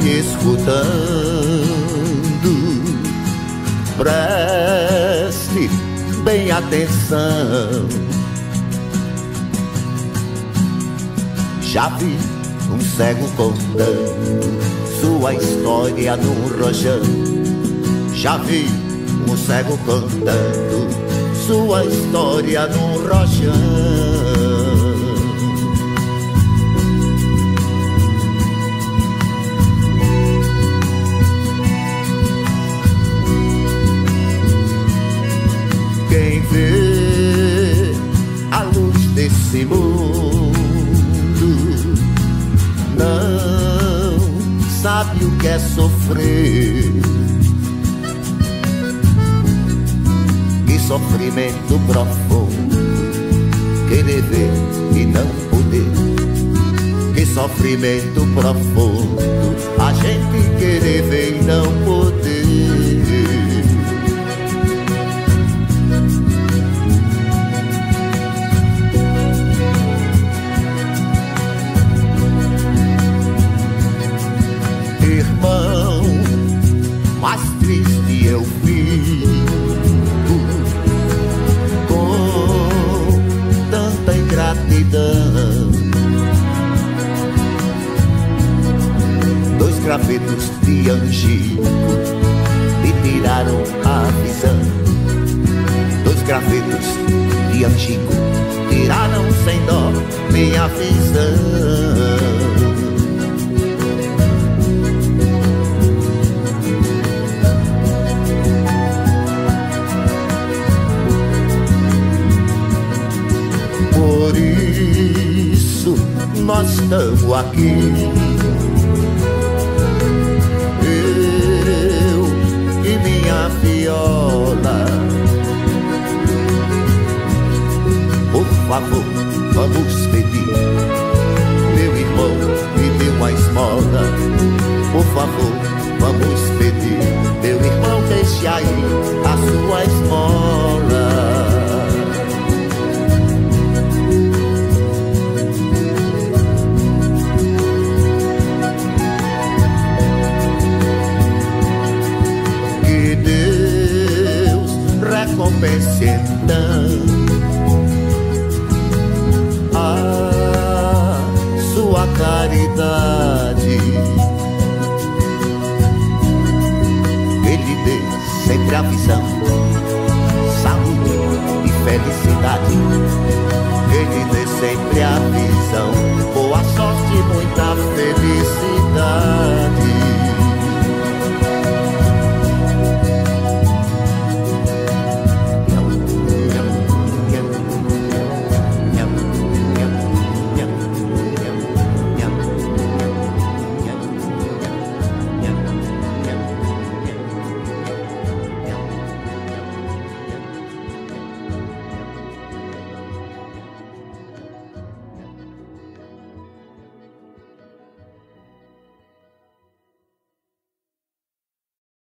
me escutando, preste bem atenção. Já vi um cego contando sua história num rojão. Já vi um cego contando sua história num rojão. Desse mundo não sabe o que é sofrer. Que sofrimento profundo, querer ver e não poder. Que sofrimento profundo, a gente querer ver e não gravetos de angico me tiraram a visão. Dois gravetos de angico tiraram sem dó minha visão. Isso nós estamos aqui minha viola. Por favor, vamos pedir. Meu irmão me dê uma esmola. Por favor, vamos pedir. Então a sua caridade. Ele dê sempre a visão, saúde e felicidade. Ele dê sempre